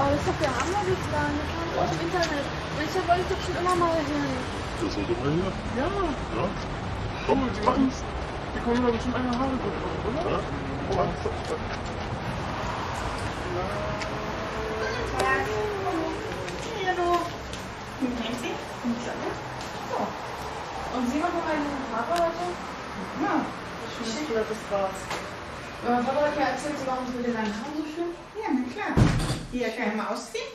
doch, wir haben ja die Plan, wir fahren aus dem Internet. Und ich wollte doch schon immer mal hin. Das ist doch mal hier. Ja, Ja? oh, die machen Die kommen da bestimmt eine Haare bekommen, oder? Ja? Kennen Sie? Und Sie machen einen Papa heute? Ja. Ich schicke das raus. Äh, Papa hat mir erzählt, Sie machen so den langen Haaren so schön. Ja, na klar. Hier kann ich mal ausziehen.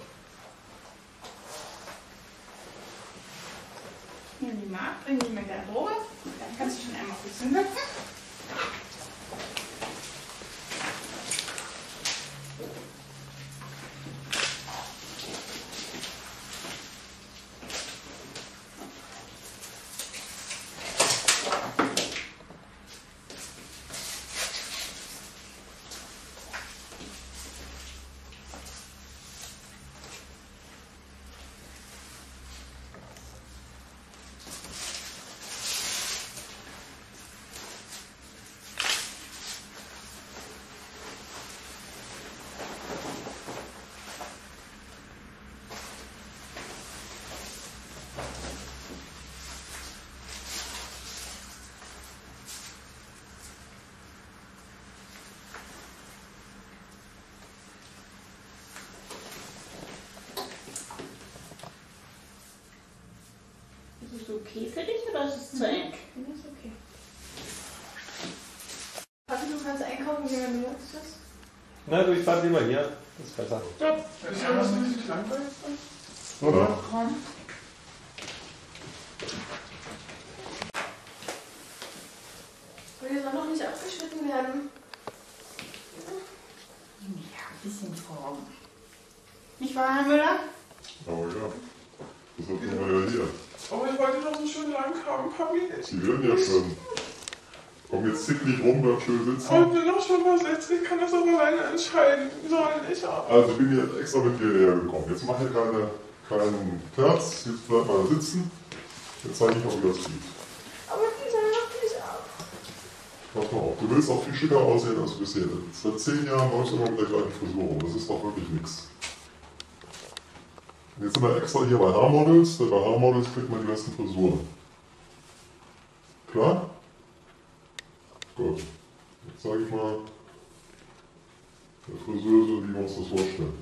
Hier die mal, bring die mit Garderobe. Dann kannst du schon einmal kurz hinsetzen. Es okay für dich oder ist es zu eng? Ja, ist okay. Papi, du kannst einkaufen gehen, wenn du möchtest. Na, du, ich bleib lieber hier. Das ist besser. Ja, ist ja das nicht langweilig? Oder? Komm. Und die soll noch nicht abgeschnitten werden. Ja, ein bisschen Form. Nicht wahr, Herr Müller? Aber ja. Das hat man ja hier. Aber ich wollte doch so schön lang haben, Papi. Sie werden ja schon. Komm jetzt zick nicht rum, bleib schön Ich sitzen. wollte noch schon was erzählen, ich kann das aber alleine entscheiden. Sollen ich auch. Also ich bin hier extra mit dir hergekommen. Jetzt mach hier keine, keinen Terz. Jetzt bleib mal sitzen. Jetzt zeige ich noch, wie das geht. Aber dieser macht mich ab. Pass mal auf, du willst auch viel schicker aussehen als bisher. Seit zehn Jahren läufst du immer mit der gleichen Frisur rum. Das ist doch wirklich nichts. Jetzt sind wir extra hier bei Haarmodels. Bei Haarmodels kriegt man die besten Frisuren. Klar? Gut. Jetzt zeige ich mal Frisur, so wie wir uns das vorstellen.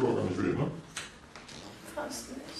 Buradan Süleyman. Aslında.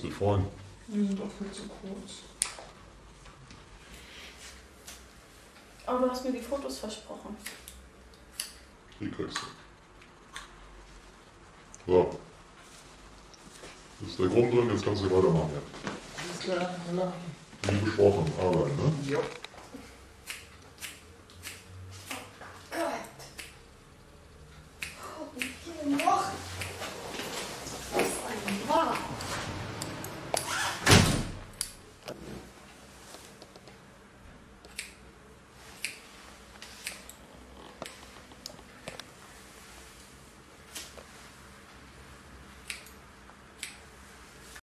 Sich freuen. Die sind doch viel zu kurz. Aber du hast mir die Fotos versprochen. Die kriegst du. So. Das ist der Grund drin, jetzt kannst du weitermachen. Alles klar. Wie besprochen, arbeiten, ne? Ja.